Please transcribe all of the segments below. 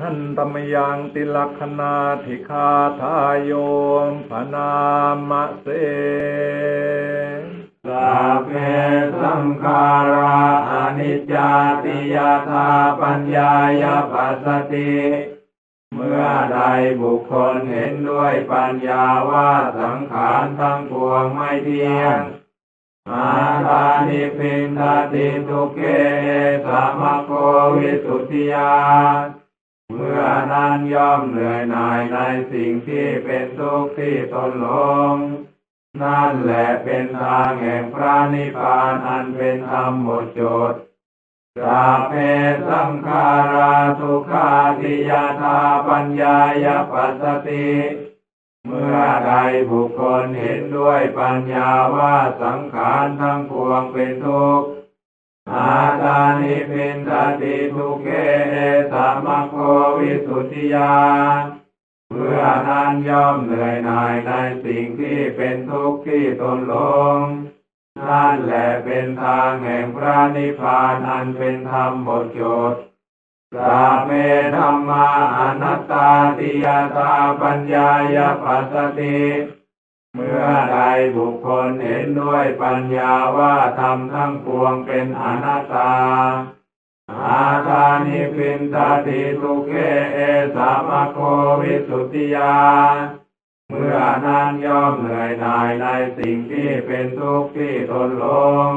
หันตมยังติลักขณาธิคาทายโยมพนามะเสสัพเพสังขาราอนิจจาติยาธาปัญญายปัสสติเมื่อใดบุคคลเห็นด้วยปัญญาว่าสังขารทั้งปวงไม่เที่ยงอาตานิพินทติทุเกสามะโควิสุทธิยา เมื่อนั้นย่อมเหนื่อยหน่ายในสิ่งที่เป็นทุกข์ที่ตนหลง นั่นแหละเป็นทางแห่งพระนิพพานอันเป็นธรรมหมดจดสัพเพสังขาราทุกขาติยาธาปัญญายปัสสติ เมื่อใดบุคคลเห็นด้วยปัญญาว่าสังขารทั้งปวงเป็นทุกข์อาตานิพินทติทุกเกสามะโค วิสุทธิยาเมื่อนั้นย่อมเหนื่อยหน่ายในสิ่งที่เป็นทุกข์ที่ตนลง นั่นแหละเป็นทางแห่งพระนิพพานอันเป็นธรรมหมดจดสัพเพธรรมาอนัตตาติยาตาปัญญายปัสสติเมื่อใดบุคคลเห็นด้วยปัญญาว่าธรรมทั้งปวงเป็นอนัตตา อาตานิพินตาติทุเกเอสามะโควิสุทธิยา เมื่อนั้นย่อมเหนื่อยหน่ายในสิ่งที่เป็นทุกข์ที่ตนลง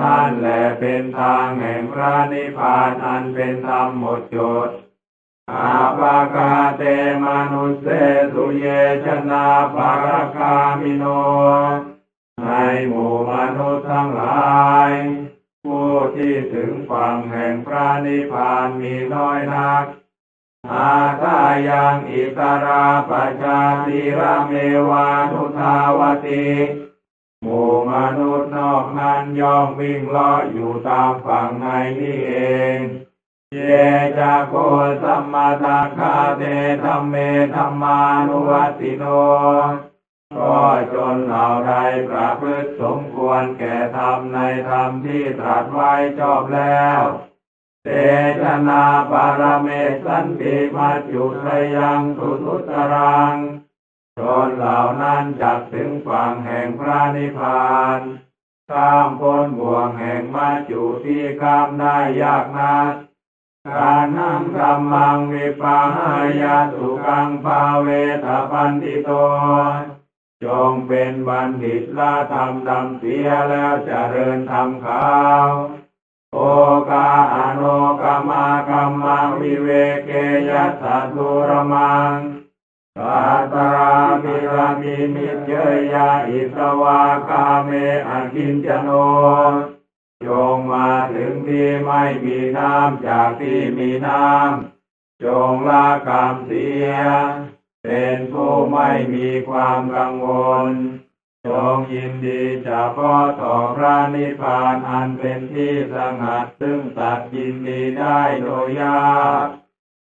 นั่นแหละเป็นทางแห่งพระนิพพานอันเป็นธรรมหมดจด อาปากาเตมนุสเสสุเยชนาภารคามิโน แห่งพระนิพพานมีน้อยนัก อาทายังอิตราปชาติระเมวานุทาวติหมู่มนุษย์นอกนั้นย่อมวิ่งเลาะอยู่ตามฝั่งในนี่เอง เยจะโกสัมมาตาคาเตธรรมเมธรรมานุวัติโน ก็จนเหล่าใดประพฤติสมควรแก่ธรรมในธรรมที่ตรัสไว้ชอบแล้วเตชะนาปารเมสันติมาจุทยังสุทุตรังจนเหล่านั้นจักถึงฝั่งแห่งพระนิพพานข้ามพ้นบ่วงแห่งมาจุที่ข้ามได้ยากนักการนั่งธรรมังวิปัสสยาสุกังภาเวทปันติโต จงเป็นบัณฑิตละธรรมดำเสียแล้วจเจริญธรรมขาวโอกาอโนกามากรรมวิเวเกยัสสุรมังกาตรามิรามินิเจยาอิสวากาเมอกินจโนจงมาถึงที่ไม่มีน้ำจากที่มีน้ำจงละกรรมเสีย ไม่มีความกังวลจงยินดีจะพ่อต่อพระนิพพานอันเป็นที่สงัดซึ่งสัตยินดีได้โดยยาก